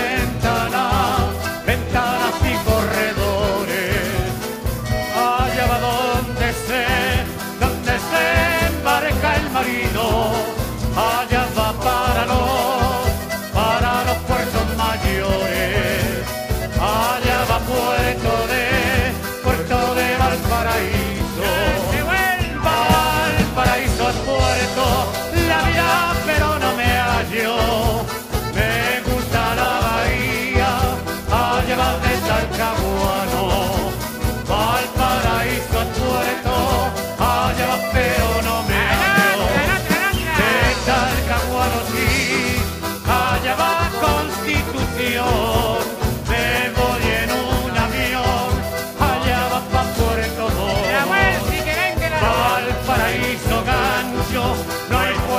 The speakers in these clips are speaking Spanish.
ventanas, ventanas y corredores. Allá va donde se, donde se embarca el marino. Allá va para los, para los puertos mayores. Allá va puerto de, puerto de Valparaíso.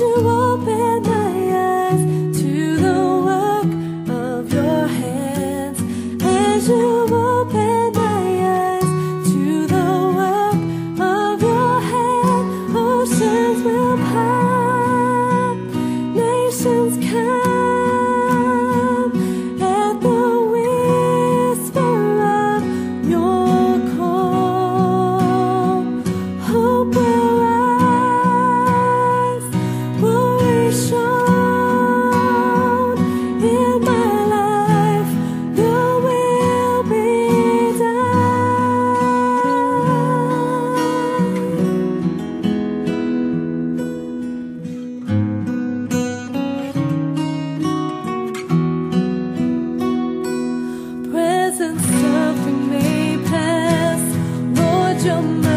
you your mind.